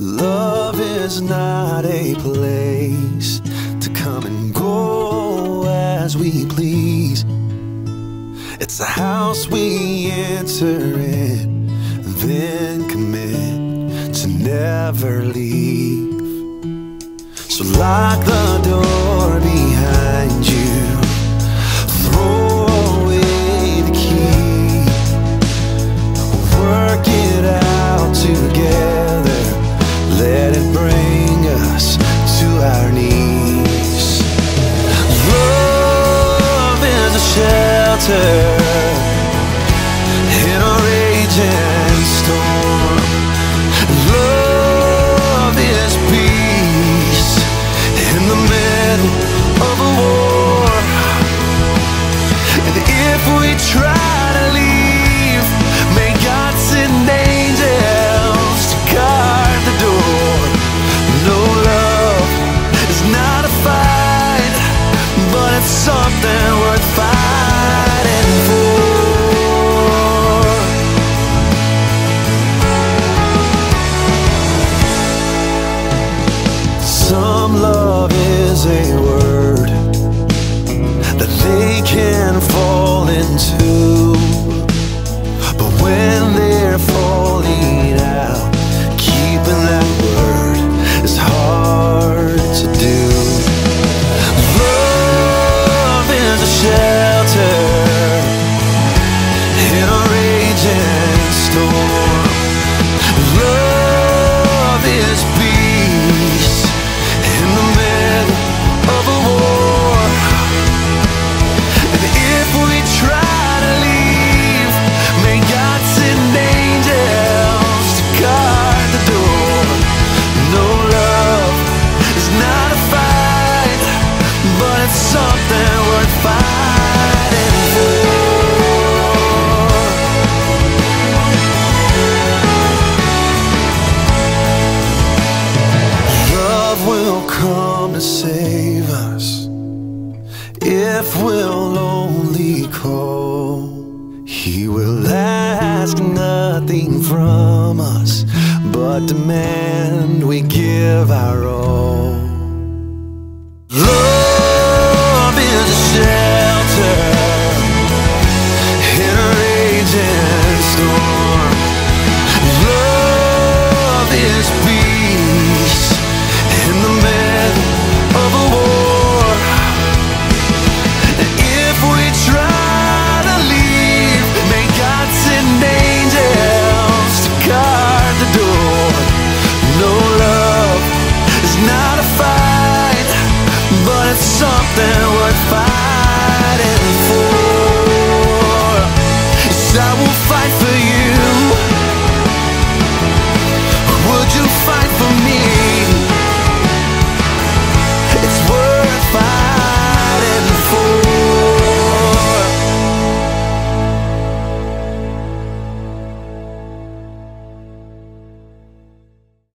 is not a place to come and go as we please. It's a house we enter in, then commit to never leave. So lock the shelter in a raging storm. Love is peace in the middle of a war. And if we try to leave, may God send angels to guard the door. No love is not a fight, but it's something worth fighting for. He will ask nothing from us but demand we give our all. I will fight for you.